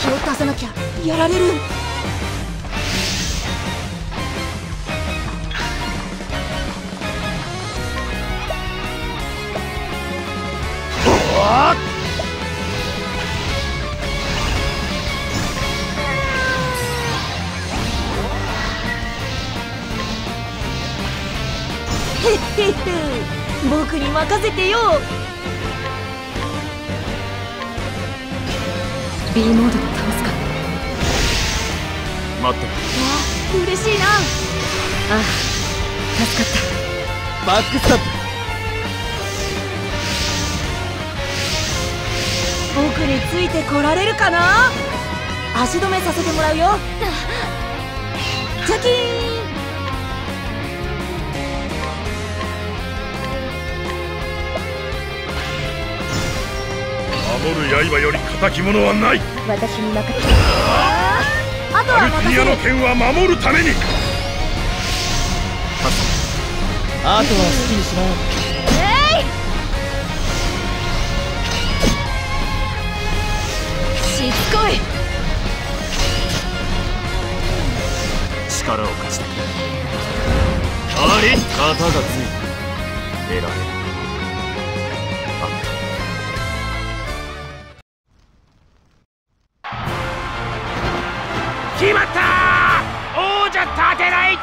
気を出さなきゃやられる。へっへっへ。僕に任せてよ。B モードで倒すか。待って。わあ嬉しいな。ああ助かった。バックスタップ。僕についてこられるかな？足止めさせてもらうよ。チャキーン守る刃より敵者はない。私に任せて。ああとはアルティニアの剣は守るために。あとは好きにしなえい！しつこい。力を貸してあり。肩がついて得られる決まった王者立てない！